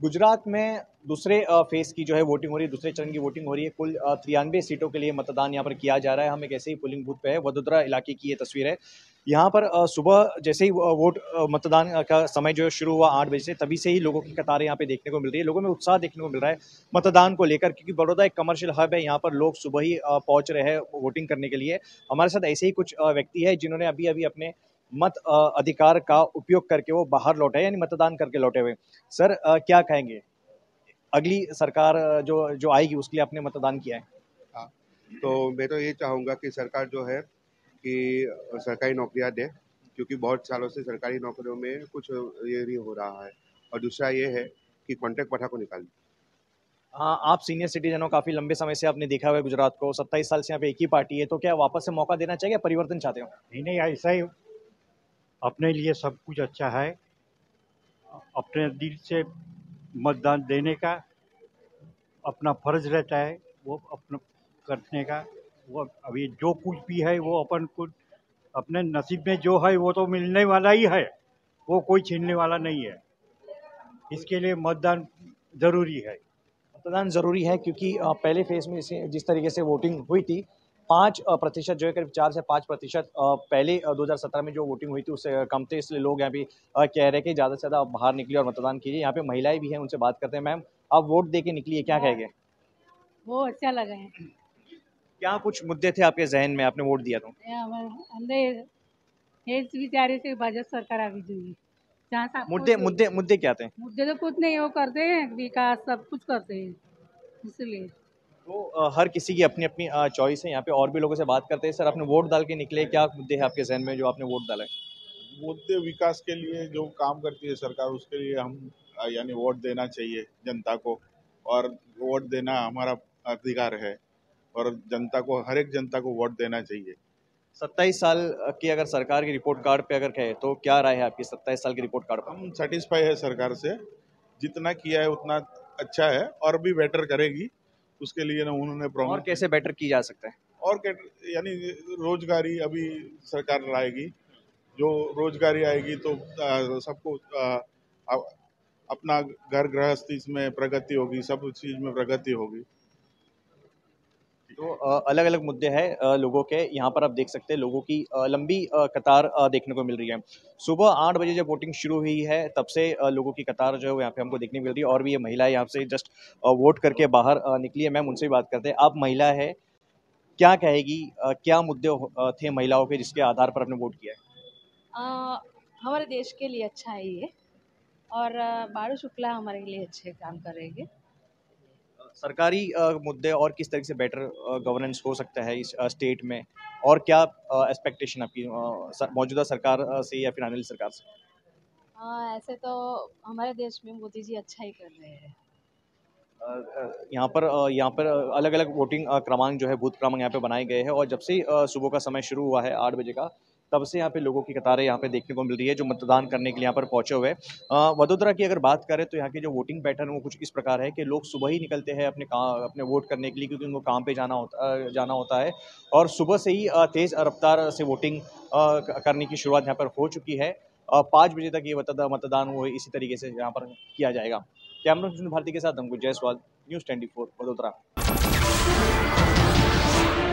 गुजरात में दूसरे फ़ेज़ की जो है वोटिंग हो रही है, दूसरे चरण की वोटिंग हो रही है। कुल तिरानवे सीटों के लिए मतदान यहाँ पर किया जा रहा है। हम एक ऐसे ही पोलिंग बूथ पे है। वडोदरा इलाके की ये तस्वीर है। यहाँ पर सुबह जैसे ही वोट मतदान का समय जो है शुरू हुआ आठ बजे से, तभी से ही लोगों की कतारें यहाँ पे देखने को मिल रही है। लोगों में उत्साह देखने को मिल रहा है मतदान को लेकर, क्योंकि बड़ौदा एक कमर्शियल हब है। यहाँ पर लोग सुबह ही पहुँच रहे हैं वोटिंग करने के लिए। हमारे साथ ऐसे ही कुछ व्यक्ति है जिन्होंने अभी अभी अपने मत अधिकार का उपयोग करके वो बाहर लौटे यानी मतदान करके लौटे हुए। सर क्या कहेंगे? अगली सरकार जो जो आएगी उसके लिए आपने मतदान किया है। हाँ तो मैं तो ये चाहूँगा कि सरकार जो है कि सरकारी नौकरियाँ दे क्योंकि बहुत सालों से सरकारी नौकरियों में कुछ ये नहीं हो रहा है। और दूसरा ये है कि कॉन्ट्रैक्ट पठा को निकाल हाँ आप सीनियर सिटीजन हो काफ़ी लंबे समय से आपने देखा हुआ है गुजरात को। सत्ताईस साल से यहाँ पे एक ही पार्टी है तो क्या वापस से मौका देना चाहिए परिवर्तन चाहते हो? नहीं नहीं ऐसा ही अपने लिए सब कुछ अच्छा है। अपने दिल से मतदान देने का, अपना फ़र्ज़ रहता है, वो अपना करने का, वो अभी जो कुछ भी है, वो अपन कुछ अपने नसीब में जो है, वो तो मिलने वाला ही है, वो कोई छीनने वाला नहीं है। इसके लिए मतदान ज़रूरी है। मतदान ज़रूरी है, क्योंकि पहले फ़ेज़ में जिस तरीके से वोटिंग हुई थी पाँच प्रतिशत जो है करीब चार से पाँच प्रतिशत पहले 2017 में जो वोटिंग हुई थी उससे कम थे इसलिए लोग यहाँ भी कह रहे हैं कि ज़्यादा से ज़्यादा बाहर निकलिए और मतदान कीजिए। यहाँ पे महिलाएँ भी हैं उनसे बात करते हैं। मैम आप वोट दे के निकलिए क्या कहेंगे? वो अच्छा लगा है। क्या कुछ मुद्दे थे आपके जहन में? आपने वोट दिया तो। से भाजपा सरकार आ गई मुद्दे मुद्दे मुद्दे क्या थे? मुद्दे तो कुछ नहीं वो करते हैं विकास सब कुछ करते हैं इसलिए। तो हर किसी की अपनी अपनी चॉइस है। यहाँ पे और भी लोगों से बात करते हैं। सर आपने वोट डाल के निकले क्या मुद्दे हैं आपके जहन में जो आपने वोट डाला? है मुद्दे विकास के लिए जो काम करती है सरकार उसके लिए हम यानी वोट देना चाहिए जनता को। और वोट देना हमारा अधिकार है। और जनता को हर एक जनता को वोट देना चाहिए। सत्ताईस साल की अगर सरकार की रिपोर्ट कार्ड पे अगर कहे तो क्या राय है आपकी सत्ताईस साल की रिपोर्ट कार्ड पर? हम सेटिस्फाई है सरकार से। जितना किया है उतना अच्छा है और भी बेटर करेगी। उसके लिए ना उन्होंने और कैसे बेटर की जा सकता है? और यानी रोजगारी अभी सरकार लाएगी। जो रोजगारी आएगी तो सबको अपना घर गृहस्थी में प्रगति होगी सब चीज़ में प्रगति होगी। तो अलग अलग मुद्दे हैं लोगों के। यहाँ पर आप देख सकते हैं लोगों की लंबी कतार देखने को मिल रही है। सुबह आठ बजे जब वोटिंग शुरू हुई है, तब से लोगों की कतार जो है यहाँ पे हमको देखने मिल रही है और भी ये महिलाएँ यहाँ से जस्ट वोट करके बाहर निकली है। मैम, उनसे भी बात करते हैं। आप महिला है, क्या कहेगी क्या मुद्दे थे महिलाओं के जिसके आधार पर आपने वोट किया है? हमारे देश के लिए अच्छा है ये। और बारू शुक्ला हमारे लिए अच्छे काम करेंगे। सरकारी मुद्दे और किस तरीके से बेटर गवर्नेंस हो सकता है इस स्टेट में? और क्या एक्सपेक्टेशन आपकी मौजूदा सरकार से या फिर आने वाली सरकार से? हाँ ऐसे तो हमारे देश में मोदी जी अच्छा ही कर रहे हैं। यहाँ पर यहाँ पर अलग अलग वोटिंग क्रमांक जो है बूथ क्रमांक यहाँ पे बनाए गए हैं और जब से सुबह का समय शुरू हुआ है आठ बजे का तब से यहाँ पे लोगों की कतारें यहाँ पे देखने को मिल रही है, जो मतदान करने के लिए यहाँ पर पहुँचे हुए वडोदरा की अगर बात करें तो यहाँ की जो वोटिंग पैटर्न वो कुछ इस प्रकार है कि लोग सुबह ही निकलते हैं अपने काम अपने वोट करने के लिए क्योंकि उनको काम पे जाना होता जाना होता है। और सुबह से ही तेज़ रफ्तार से वोटिंग करने की शुरुआत यहाँ पर हो चुकी है। पाँच बजे तक ये मतदान वो इसी तरीके से यहाँ पर किया जाएगा। कैमरा भारती के साथ हमको Jaiswal, news twenty four, Vadodara.